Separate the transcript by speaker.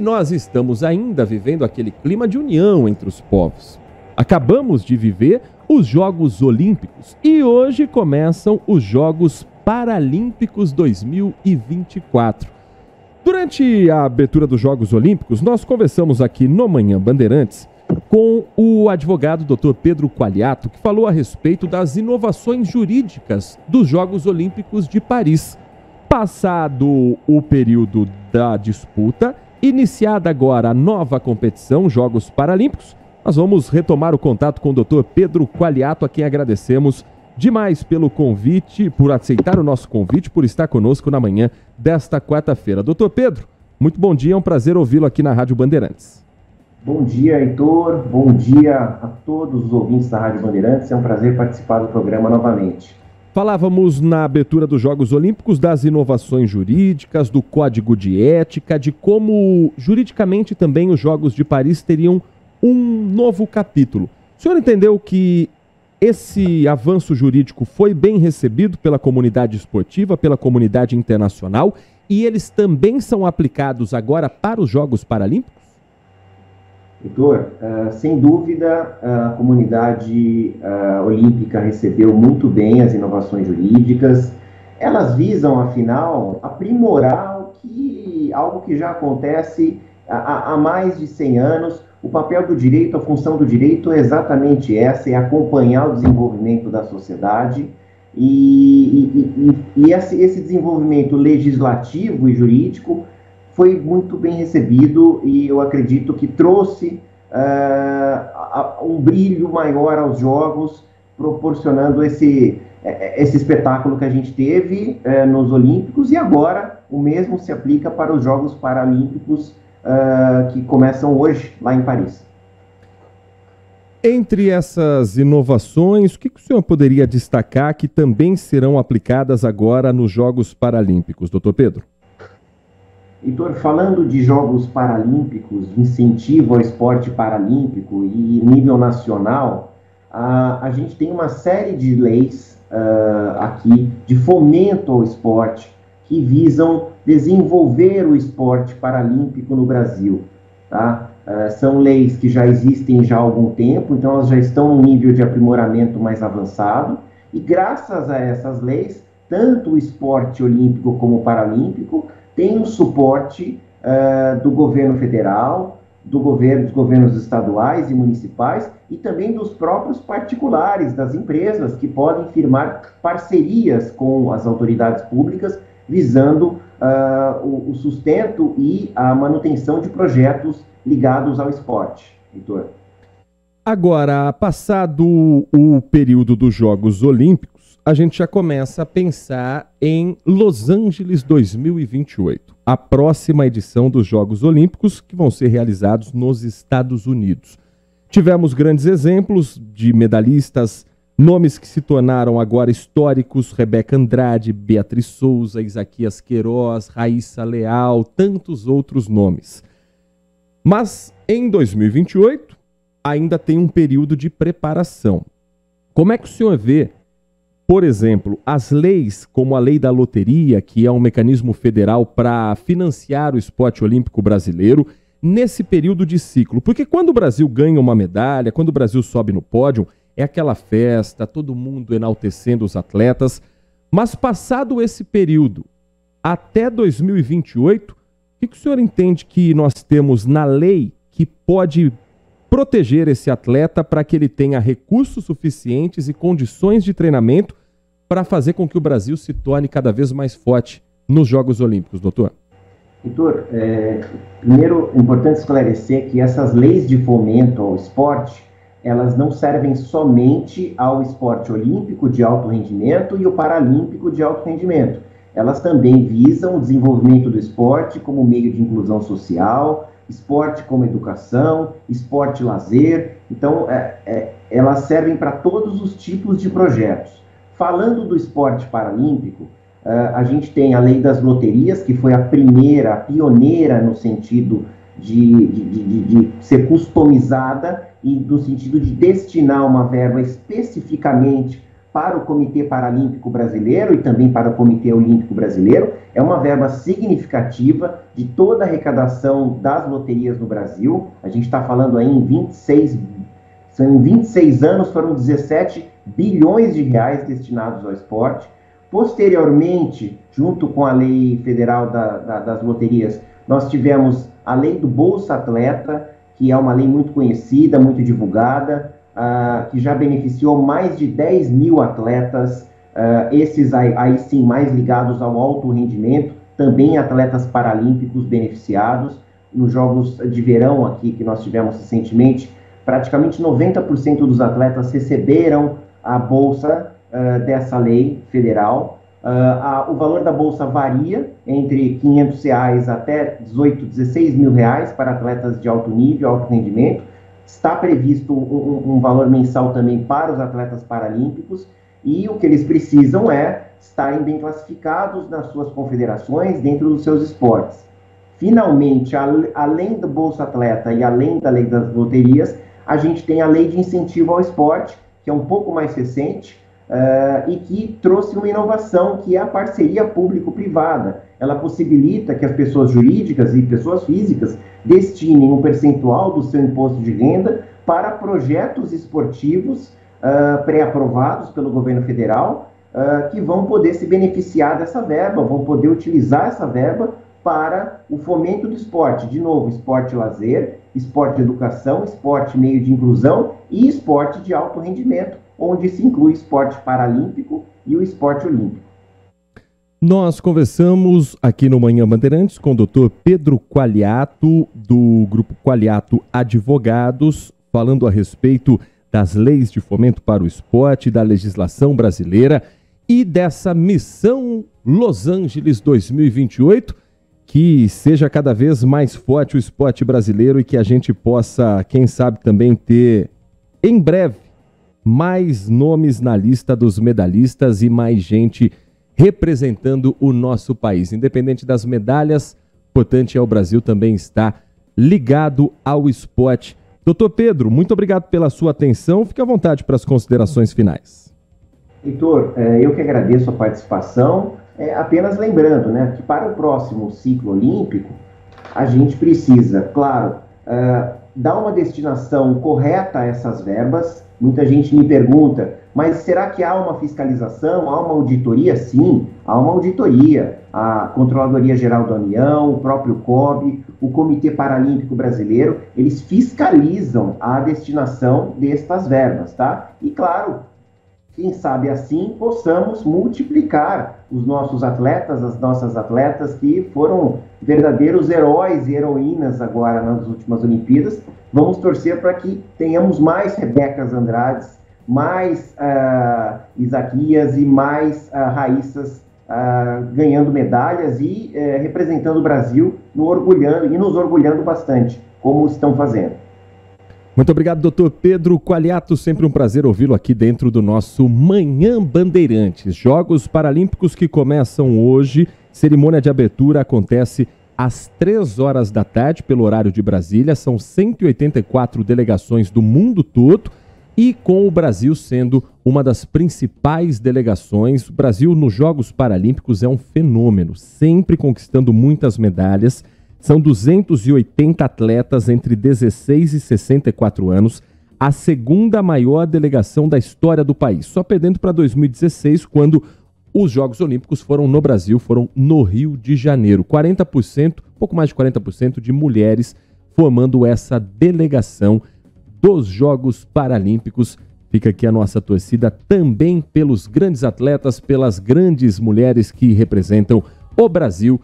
Speaker 1: Nós estamos ainda vivendo aquele clima de união entre os povos. Acabamos de viver os Jogos Olímpicos e hoje começam os Jogos Paralímpicos 2024. Durante a abertura dos Jogos Olímpicos, nós conversamos aqui no Manhã Bandeirantes com o advogado Dr. Pedro Qualiato, que falou a respeito das inovações jurídicas dos Jogos Olímpicos de Paris. Passado o período da disputa, iniciada agora a nova competição, Jogos Paralímpicos, nós vamos retomar o contato com o Dr. Pedro Qualiato, a quem agradecemos demais pelo convite, por aceitar o nosso convite, por estar conosco na manhã desta quarta-feira. Doutor Pedro, muito bom dia, é um prazer ouvi-lo aqui na Rádio Bandeirantes.
Speaker 2: Bom dia, Heitor. Bom dia a todos os ouvintes da Rádio Bandeirantes. É um prazer participar do programa novamente.
Speaker 1: Falávamos na abertura dos Jogos Olímpicos das inovações jurídicas, do código de ética, de como juridicamente também os Jogos de Paris teriam um novo capítulo. O senhor entendeu que esse avanço jurídico foi bem recebido pela comunidade esportiva, pela comunidade internacional e eles também são aplicados agora para os Jogos Paralímpicos?
Speaker 2: Heitor, uh, sem dúvida a comunidade uh, olímpica recebeu muito bem as inovações jurídicas. Elas visam, afinal, aprimorar o que, algo que já acontece há, há mais de 100 anos. O papel do direito, a função do direito é exatamente essa: é acompanhar o desenvolvimento da sociedade. E, e, e, e esse, esse desenvolvimento legislativo e jurídico foi muito bem recebido e eu acredito que trouxe uh, um brilho maior aos jogos, proporcionando esse, eh, esse espetáculo que a gente teve uh, nos Olímpicos e agora o mesmo se aplica para os Jogos Paralímpicos uh, que começam hoje lá em Paris.
Speaker 1: Entre essas inovações, o que, que o senhor poderia destacar que também serão aplicadas agora nos Jogos Paralímpicos, doutor Pedro?
Speaker 2: Heitor, falando de Jogos Paralímpicos, incentivo ao esporte paralímpico e nível nacional, a, a gente tem uma série de leis uh, aqui de fomento ao esporte que visam desenvolver o esporte paralímpico no Brasil. Tá? Uh, são leis que já existem já há algum tempo, então elas já estão num nível de aprimoramento mais avançado, e graças a essas leis, tanto o esporte olímpico como o paralímpico tem o suporte uh, do governo federal, do governo, dos governos estaduais e municipais e também dos próprios particulares, das empresas que podem firmar parcerias com as autoridades públicas visando uh, o, o, sustento e a manutenção de projetos ligados ao esporte. Heitor.
Speaker 1: Agora, passado o período dos Jogos Olímpicos, a gente já começa a pensar em Los Angeles 2028, a próxima edição dos Jogos Olímpicos que vão ser realizados nos Estados Unidos. Tivemos grandes exemplos de medalhistas, nomes que se tornaram agora históricos: Rebeca Andrade, Beatriz Souza, Isaquias Queiroz, Raíssa Leal, tantos outros nomes. Mas em 2028 ainda tem um período de preparação. Como é que o senhor vê por exemplo, as leis, como a lei da loteria, que é um mecanismo federal para financiar o esporte olímpico brasileiro, nesse período de ciclo. Porque quando o Brasil ganha uma medalha, quando o Brasil sobe no pódio, é aquela festa, todo mundo enaltecendo os atletas. Mas passado esse período, até 2028, o que, o senhor entende que nós temos na lei que pode proteger esse atleta para que ele tenha recursos suficientes e condições de treinamento para fazer com que o Brasil se torne cada vez mais forte nos Jogos Olímpicos, doutor?
Speaker 2: Doutor, é, primeiro é importante esclarecer que essas leis de fomento ao esporte, elas não servem somente ao esporte olímpico de alto rendimento e o paralímpico de alto rendimento. Elas também visam o desenvolvimento do esporte como meio de inclusão social, esporte como educação, esporte lazer. Então, é, é, elas servem para todos os tipos de projetos. Falando do esporte paralímpico, uh, a gente tem a lei das loterias, que foi a primeira, a pioneira no sentido de, de, de, de ser customizada e no sentido de destinar uma verba especificamente para o Comitê Paralímpico Brasileiro e também para o Comitê Olímpico Brasileiro. É uma verba significativa de toda a arrecadação das loterias no Brasil. A gente está falando aí em 26, são 26 anos, foram 17 bilhões de reais destinados ao esporte. Posteriormente, junto com a lei federal da, da, das loterias, nós tivemos a lei do Bolsa Atleta, que é uma lei muito conhecida, muito divulgada, uh, que já beneficiou mais de 10 mil atletas, uh, esses aí, aí, sim mais ligados ao alto rendimento, também atletas paralímpicos beneficiados. Nos Jogos de Verão aqui que nós tivemos recentemente, praticamente 90% dos atletas receberam a bolsa uh, dessa lei federal. Uh, a, o valor da bolsa varia entre 500 reais até 18, 16 mil reais para atletas de alto nível, alto rendimento. Está previsto um, um, valor mensal também para os atletas paralímpicos e o que eles precisam é estarem bem classificados nas suas confederações dentro dos seus esportes. Finalmente, além do Bolsa Atleta e além da lei das loterias, a gente tem a lei de incentivo ao esporte, que é um pouco mais recente, uh, e que trouxe uma inovação, que é a parceria público-privada. Ela possibilita que as pessoas jurídicas e pessoas físicas destinem um percentual do seu imposto de renda para projetos esportivos uh, pré-aprovados pelo governo federal, uh, que vão poder se beneficiar dessa verba, vão poder utilizar essa verba para o fomento do esporte. De novo, esporte lazer, esporte educação, esporte meio de inclusão e esporte de alto rendimento, onde se inclui esporte paralímpico e o esporte olímpico.
Speaker 1: Nós conversamos aqui no Manhã Bandeirantes com o doutor Pedro Qualiato, do Grupo Qualiato Advogados, falando a respeito das leis de fomento para o esporte, da legislação brasileira e dessa missão Los Angeles 2028, que seja cada vez mais forte o esporte brasileiro e que a gente possa, quem sabe, também ter em breve mais nomes na lista dos medalhistas e mais gente representando o nosso país. Independente das medalhas, importante é o Brasil também estar ligado ao esporte. Doutor Pedro, muito obrigado pela sua atenção. Fique à vontade para as considerações finais.
Speaker 2: Heitor, é, eu que agradeço a participação. É, apenas lembrando né, que para o próximo ciclo olímpico, a gente precisa, claro, uh, dar uma destinação correta a essas verbas, Muita gente me pergunta, mas será que há uma fiscalização, há uma auditoria? Sim, há uma auditoria. A Controladoria Geral da União, o próprio COB, o Comitê Paralímpico Brasileiro, eles fiscalizam a destinação destas verbas, tá? E claro, quem sabe assim possamos multiplicar os nossos atletas, as nossas atletas que foram verdadeiros heróis e heroínas agora nas últimas Olimpíadas, Vamos torcer para que tenhamos mais Rebecas Andrades, mais uh, Isaquias e mais uh, Raíssas uh, ganhando medalhas e uh, representando o Brasil no orgulhando e nos orgulhando bastante, como estão fazendo.
Speaker 1: Muito obrigado, doutor Pedro Qualiato. Sempre um prazer ouvi-lo aqui dentro do nosso Manhã Bandeirantes. Jogos Paralímpicos que começam hoje. Cerimônia de abertura acontece às 3 horas da tarde, pelo horário de Brasília. São 184 delegações do mundo todo e com o Brasil sendo uma das principais delegações. O Brasil nos Jogos Paralímpicos é um fenômeno, sempre conquistando muitas medalhas. São 280 atletas entre 16 e 64 anos, a segunda maior delegação da história do país, só perdendo para 2016, quando os Jogos Olímpicos foram no Brasil, foram no Rio de Janeiro. 40%, pouco mais de 40% de mulheres formando essa delegação dos Jogos Paralímpicos. Fica aqui a nossa torcida também pelos grandes atletas, pelas grandes mulheres que representam o Brasil